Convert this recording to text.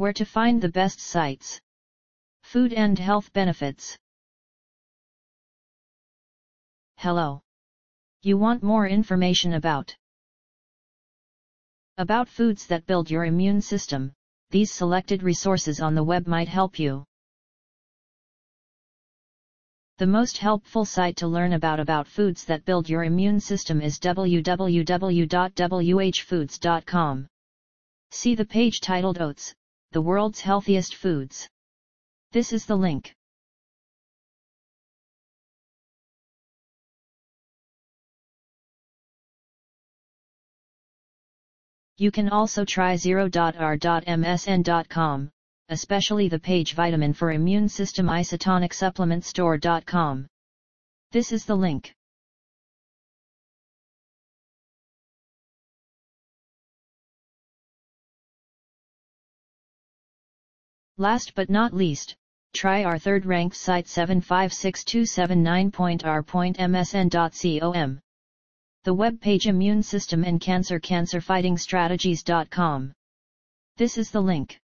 Where to find the best sites. Food and health benefits. Hello. You want more information about about foods that build your immune system, these selected resources on the web might help you. The most helpful site to learn about about foods that build your immune system is www.whfoods.com. See the page titled Oats, the world's healthiest foods. This is the link. You can also try 0.r.msn.com, especially the page Vitamin for Immune System Isotonic Supplement Store.com. This is the link. Last but not least, try our third ranked site 756279.r.msn.com. The webpage Immune System and Cancer Cancer Fighting Strategies.com. This is the link.